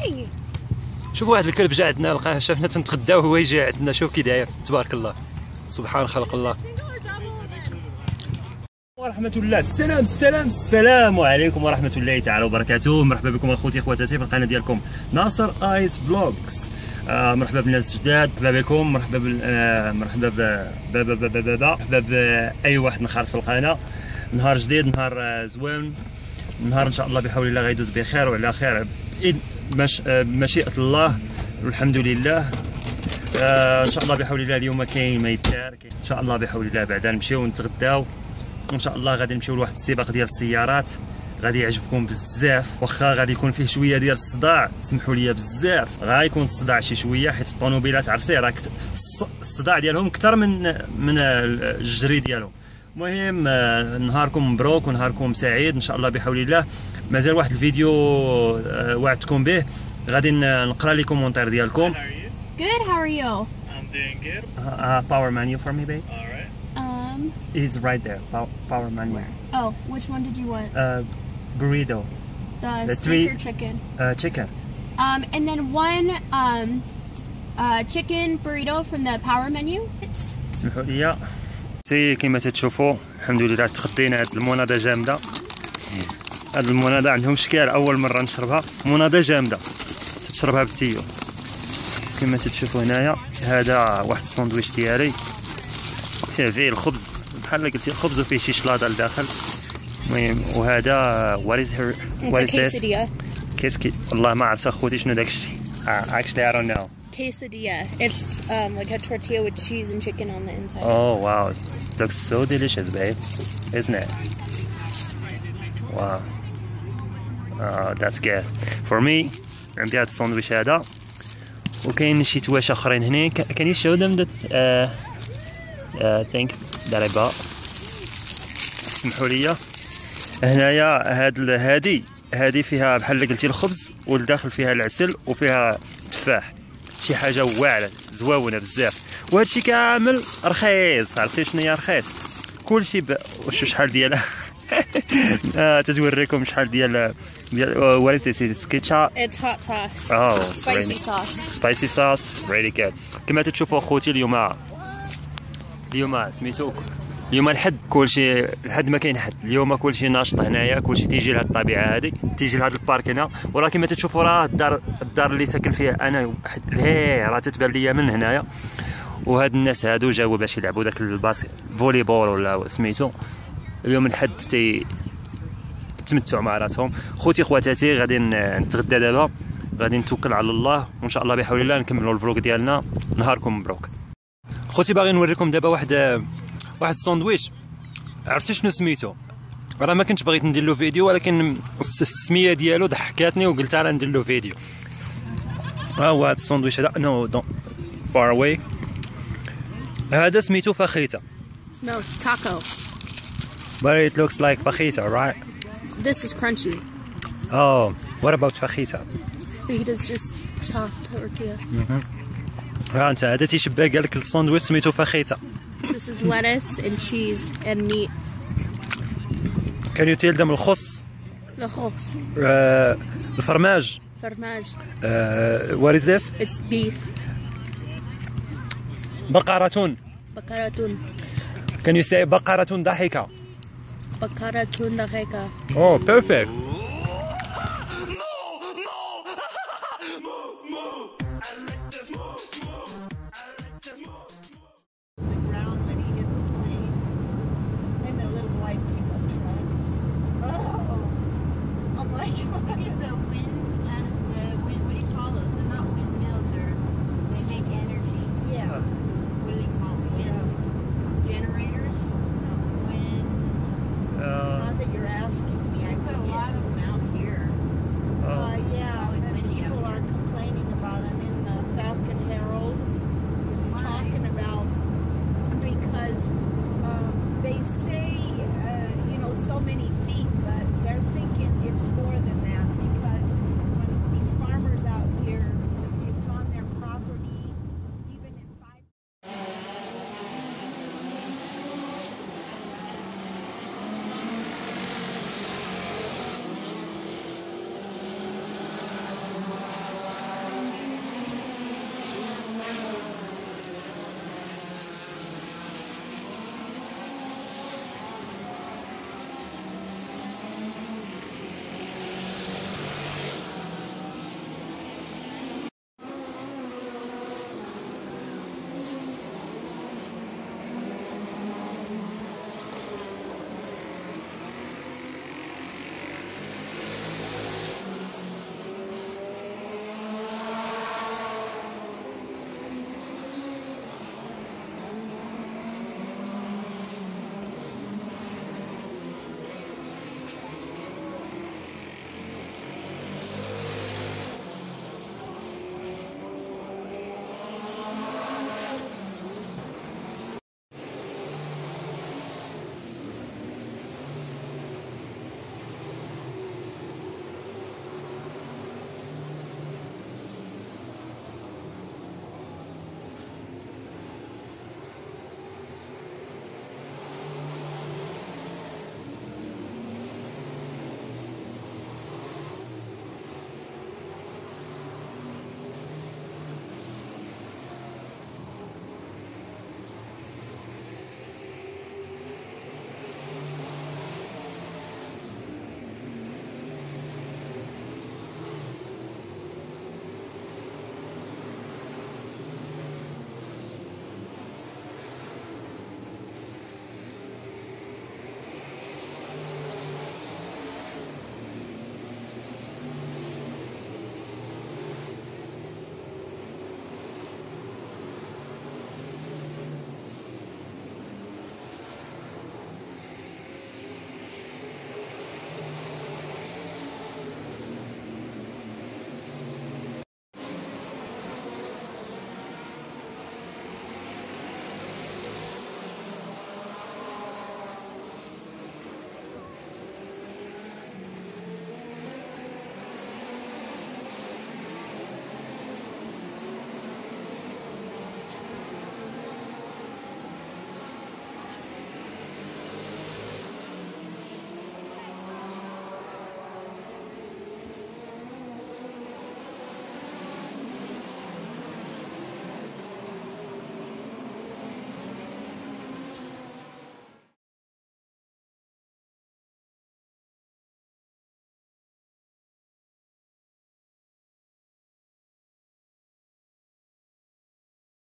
Hey. شوفوا واحد الكلب جا عندنا لقاه شافنا تنتغداو هو يجي عندنا. شوف كي داير. تبارك الله. سبحان خلق الله. ورحمة الله. السلام السلام السلام عليكم ورحمة الله تعالى وبركاته. مرحبا بكم أخوتي إخواتاتي في القناة ديالكم. ناصر آيس vlogs آه مرحبا بالناس الجداد. مرحبا بكم. مرحبا بال آه مرحبا ب ب ب ب ب ب مرحبا بأي واحد نخرط في القناة. نهار جديد نهار آه، زوين. نهار إن شاء الله بحول الله غيدوز بخير وعلى خير. مش آه، الله والحمد لله. آه إن شاء الله بحول الله اليوم كاين ما كاين إن شاء الله بحول الله بعدا نمشيو نتغداو وإن شاء الله غادي نمشيو لواحد السباق ديال السيارات. غادي يعجبكم بزاف. واخا غادي يكون فيه شوية ديال الصداع سمحوا لي بزاف. غايكون الصداع شي شوية حيت الطوموبيلات عرفتي راه الصداع ديالهم أكثر من من الجري ديالهم. المهم آه، نهاركم مبروك ونهاركم سعيد. إن شاء الله بحول الله. مازال واحد الفيديو آه، وعدتكم به غادي نقرا les commentaires ديالكم Good. How are you? I'm doing good. power menu for me babe All right. Um. is right there power menu Oh, which one did you want? burrito The, The steak three- or chicken? uh, chicken Um, and then one um, uh, chicken burrito from the power menu. It's سمحوا لي سي كما تتشوفوا الحمد لله تخطينا هاد المناضه جامده هاد المناضه عندهم شكال أول مرة نشربها. مناضه جامدة. تشربها بال tuyau كما تتشوفوا هنايا هذا واحد الساندويتش ديالي. فيه فيه الخبز. بحال قلتي الخبز وفيه شي شلاضة لداخل. المهم وهذا here what is this? qu'est-ce que. والله ما عرفت أخوتي شنو داك الشيء actually I don't know. quesadilla. It's um, like a tortilla with cheese and chicken on the inside. Oh wow, looks so delicious, babe, isn't it? Wow. That's good. For me, عندي هاد الساندويتش هذا. وكاين شي تواش آخرين هنا. You show them that uh, uh, I bought? سمحوا لي. هنايا هاد هادي. هادي فيها بحال قلتي الخبز والداخل فيها العسل وفيها تفاح. شي حاجة واعرة زواونة بزاف. وهادشي كامل رخيص. عرفتي شنو هي رخيص؟ كلشي ب... وشو شحال ديال آه تتوريكم شحال ديال ديال what is this hot sauce. Oh, Spicy really- sauce. spicy sauce really good كما تتشوفوا أخوتي اليوم اليوم سميتو اليوم الحد كلشي الحد ما كاين حد. اليوم كلشي ناشط هنايا كلشي تيجي لهاد الطبيعة هذه تيجي لهاد ال park هنا. وراه كما تتشوفوا راه الدار الدار اللي ساكن فيها أنا واحد لهيه راه تتبان ليا من هنايا. وهاد الناس هادو جاوا باش يلعبوا داك ال basket volleyball ولا سميتو. اليوم الحد تي تمتعوا مع راسهم. خوتي خواتاتي غادي نتغدى دابا. غادي نتوكل على الله وإن شاء الله بحول الله نكملوا ال vlog ديالنا. نهاركم مبروك. خوتي باغي نوريكم دابا واحد واحد الساندويتش عرفتي شنو سميتو؟ راه ما كنتش بغيت ندير له فيديو ولكن الس- السمية ديالو ضحكاتني وقلت راه ندير له فيديو. ها هو هذا الساندويتش هذا. no don't far away هذا سميتو fajita No, taco. But it looks like fajita right This is crunchy. oh what about fajita Fajitas just soft tortilla. ها انت هذا تيشبه قال لك الساندويتش سميتو fajita This is lettuce and cheese and meat. can you tell them الخص The chos. آه، الفرماج Fromage. وات از ذس It's beef. بقرة Bakaratun. كان يو سي بقرة ضحكة Oh, perfect.